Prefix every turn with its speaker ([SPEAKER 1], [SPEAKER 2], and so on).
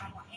[SPEAKER 1] I want.